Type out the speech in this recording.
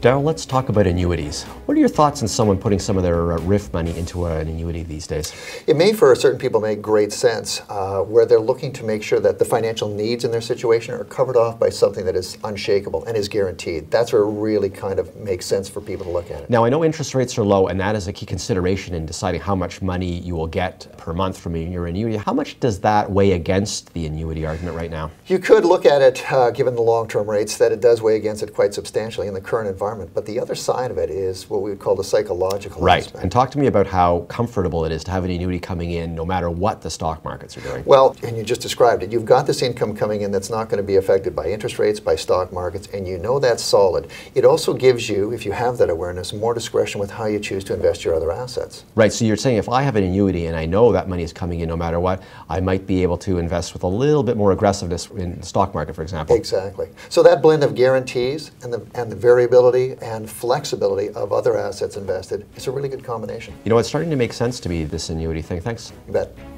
Daryl, let's talk about annuities. What are your thoughts on someone putting some of their uh, RRIF money into an annuity these days? It may, for certain people, make great sense uh, where they're looking to make sure that the financial needs in their situation are covered off by something that is unshakable and is guaranteed. That's where it really kind of makes sense for people to look at it. Now, I know interest rates are low, and that is a key consideration in deciding how much money you will get per month from your annuity. How much does that weigh against the annuity argument right now? You could look at it, uh, given the long-term rates, that it does weigh against it quite substantially in the current environment environment. But the other side of it is what we would call the psychological right. aspect. And talk to me about how comfortable it is to have an annuity coming in no matter what the stock markets are doing. Well, and you just described it. You've got this income coming in that's not going to be affected by interest rates, by stock markets, and you know that's solid. It also gives you, if you have that awareness, more discretion with how you choose to invest your other assets. Right. So you're saying if I have an annuity and I know that money is coming in no matter what, I might be able to invest with a little bit more aggressiveness in the stock market, for example. Exactly. So that blend of guarantees and the, and the variability and flexibility flexibility of other assets invested, it's a really good combination. You know, it's starting to make sense to me, this annuity thing. Thanks. You bet.